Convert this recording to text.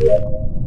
you